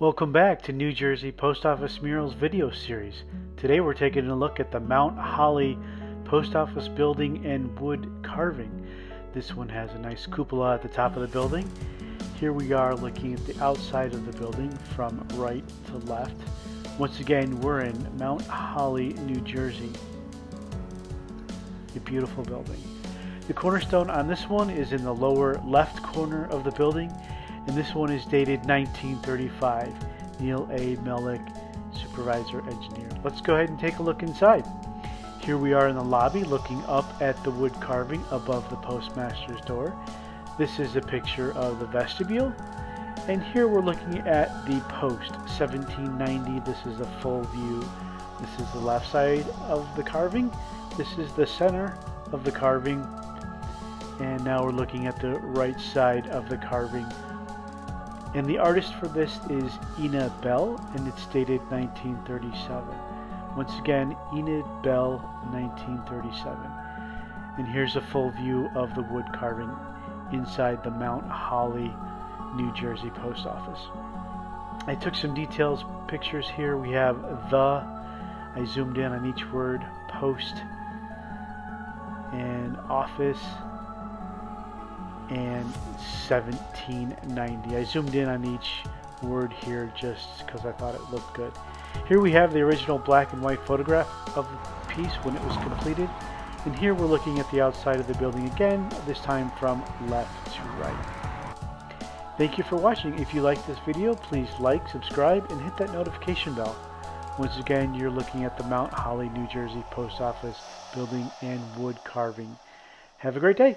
Welcome back to New Jersey Post Office Murals video series. Today we're taking a look at the Mount Holly Post Office building and wood carving. This one has a nice cupola at the top of the building. Here we are looking at the outside of the building from right to left. Once again, we're in Mount Holly, New Jersey. A beautiful building. The cornerstone on this one is in the lower left corner of the building and this one is dated 1935. Neal A. Melick, Supervisor Engineer. Let's go ahead and take a look inside. Here we are in the lobby looking up at the wood carving above the postmaster's door. This is a picture of the vestibule. And here we're looking at the post, 1790. This is a full view. This is the left side of the carving. This is the center of the carving. And now we're looking at the right side of the carving and the artist for this is Enid Bell, and it's dated 1937. Once again, Enid Bell, 1937. And here's a full view of the wood carving inside the Mount Holly, New Jersey post office. I took some details pictures here. We have the, I zoomed in on each word, post, and office, and 1790. I zoomed in on each word here just because I thought it looked good. Here we have the original black and white photograph of the piece when it was completed. And here we're looking at the outside of the building again, this time from left to right. Thank you for watching. If you liked this video, please like, subscribe, and hit that notification bell. Once again, you're looking at the Mount Holly, New Jersey Post Office building and wood carving. Have a great day.